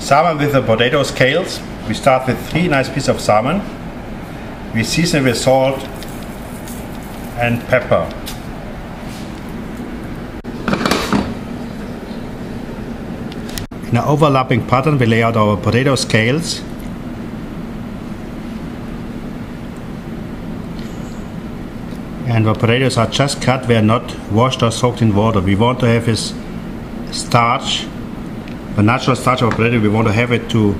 Salmon with the potato scales. We start with three nice pieces of salmon. We season with salt and pepper. In an overlapping pattern we lay out our potato scales. And the potatoes are just cut, they are not washed or soaked in water. We want to have this starch, the natural starch of potato, we want to have it to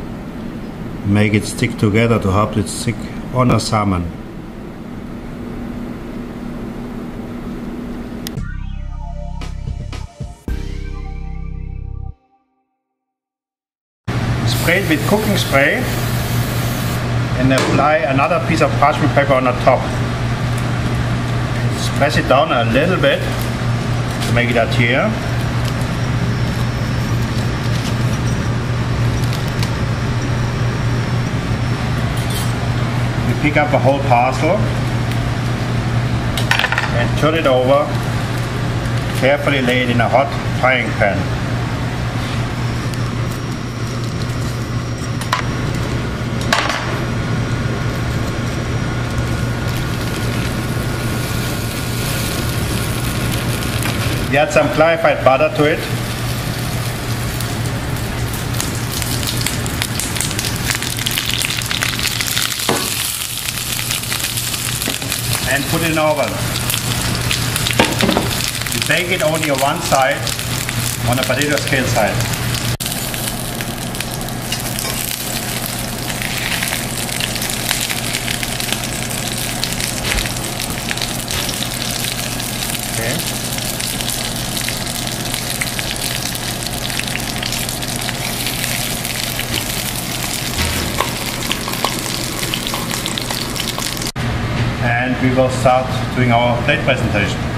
make it stick together, to help it stick on the salmon. Spray it with cooking spray and apply another piece of parchment paper on the top. Press it down a little bit to make it adhere. Pick up the whole parcel and turn it over. Carefully lay it in a hot frying pan. We add some clarified butter to it. And put it in oven. We bake it only on one side, on the potato scale side. And we will start doing our plate presentation.